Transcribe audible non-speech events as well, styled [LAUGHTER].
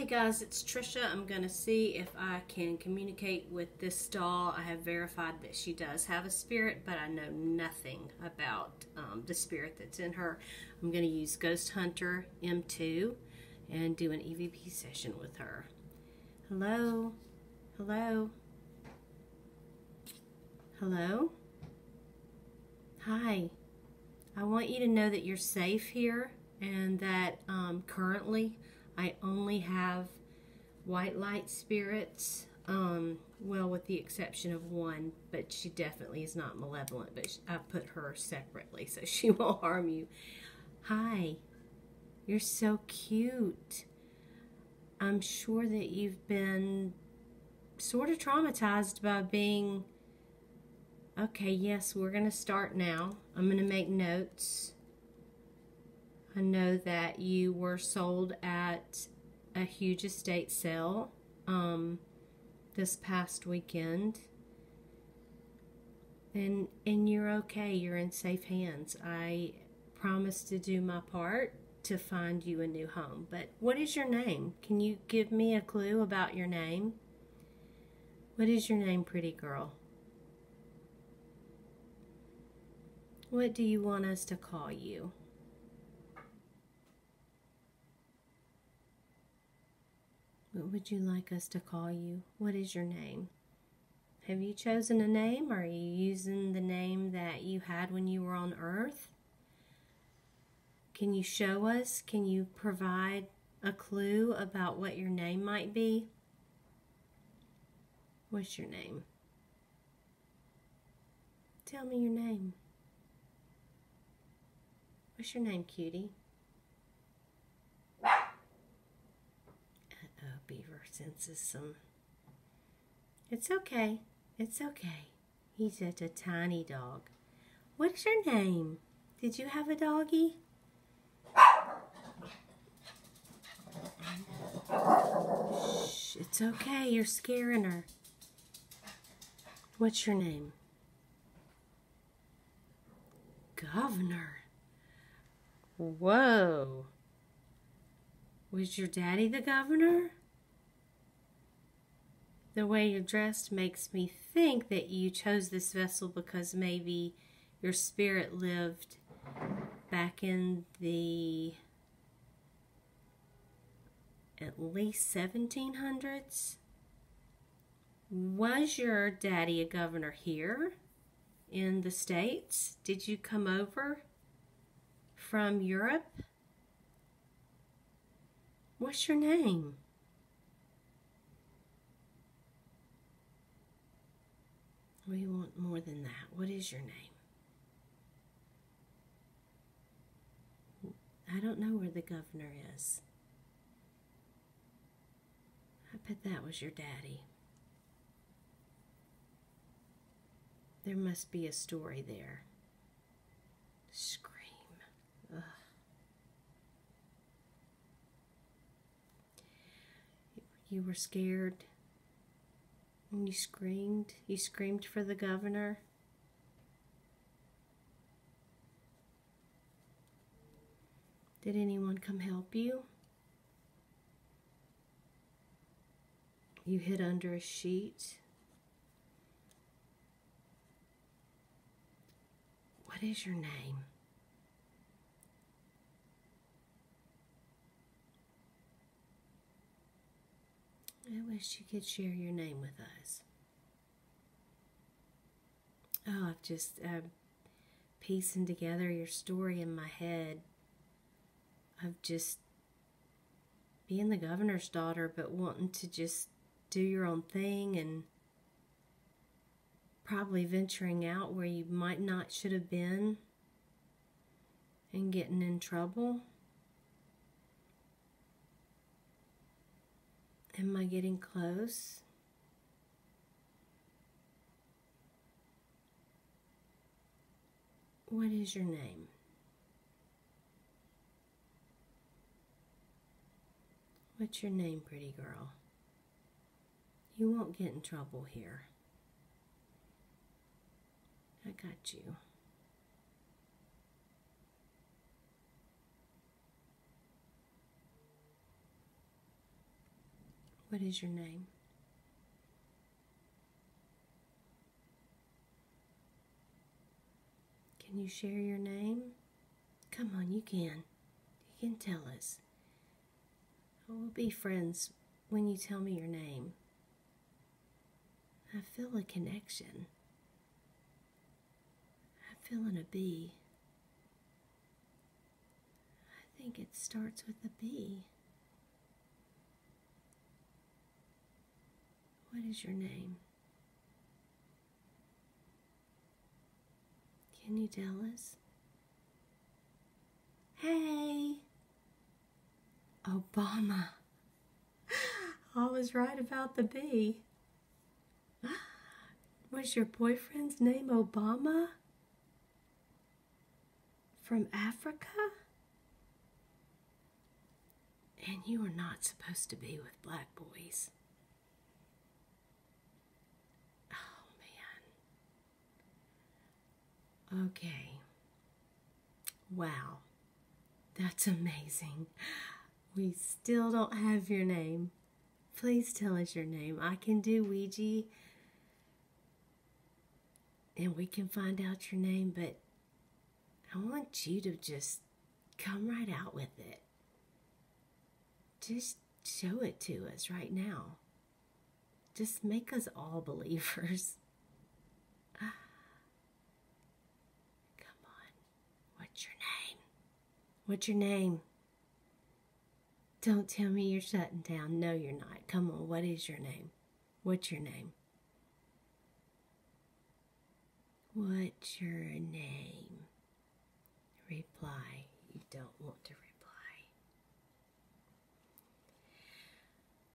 Okay guys, it's Tricia. I'm going to see if I can communicate with this doll. I have verified that she does have a spirit, but I know nothing about um, the spirit that's in her. I'm going to use Ghost Hunter M2 and do an EVP session with her. Hello? Hello? Hello? Hi. I want you to know that you're safe here and that um, currently I only have white light spirits, um, well, with the exception of one, but she definitely is not malevolent, but I put her separately so [LAUGHS] she won't harm you. Hi, you're so cute. I'm sure that you've been sort of traumatized by being. Okay, yes, we're going to start now. I'm going to make notes. I know that you were sold at a huge estate sale um, this past weekend. And, and you're okay. You're in safe hands. I promise to do my part to find you a new home. But what is your name? Can you give me a clue about your name? What is your name, pretty girl? What do you want us to call you? What would you like us to call you? What is your name? Have you chosen a name? Are you using the name that you had when you were on Earth? Can you show us? Can you provide a clue about what your name might be? What's your name? Tell me your name. What's your name, cutie? Senses some. It's okay. It's okay. He's just a tiny dog. What's your name? Did you have a doggy? Shh, it's okay. You're scaring her. What's your name? Governor. Whoa. Was your daddy the governor? The way you're dressed makes me think that you chose this vessel because maybe your spirit lived back in the at least 1700s. Was your daddy a governor here in the States? Did you come over from Europe? What's your name? We want more than that. What is your name? I don't know where the governor is. I bet that was your daddy. There must be a story there. Scream. Ugh. You were scared and you screamed? You screamed for the governor? Did anyone come help you? You hid under a sheet? What is your name? I wish you could share your name with us. Oh, I've just uh, piecing together your story in my head of just being the governor's daughter, but wanting to just do your own thing and probably venturing out where you might not should have been and getting in trouble. Am I getting close? What is your name? What's your name, pretty girl? You won't get in trouble here. I got you. What is your name? Can you share your name? Come on, you can. You can tell us. We'll be friends when you tell me your name. I feel a connection. I'm feeling a B. I think it starts with a B. What is your name? Can you tell us? Hey! Obama. I was right about the B. Was your boyfriend's name Obama? From Africa? And you are not supposed to be with black boys. Oh, man. Okay. Wow. That's amazing. We still don't have your name. Please tell us your name. I can do Ouija and we can find out your name, but I want you to just come right out with it. Just show it to us right now. Just make us all [LAUGHS] believers. Come on. What's your name? What's your name? Don't tell me you're shutting down. No, you're not. Come on, what is your name? What's your name? What's your name? Reply. You don't want to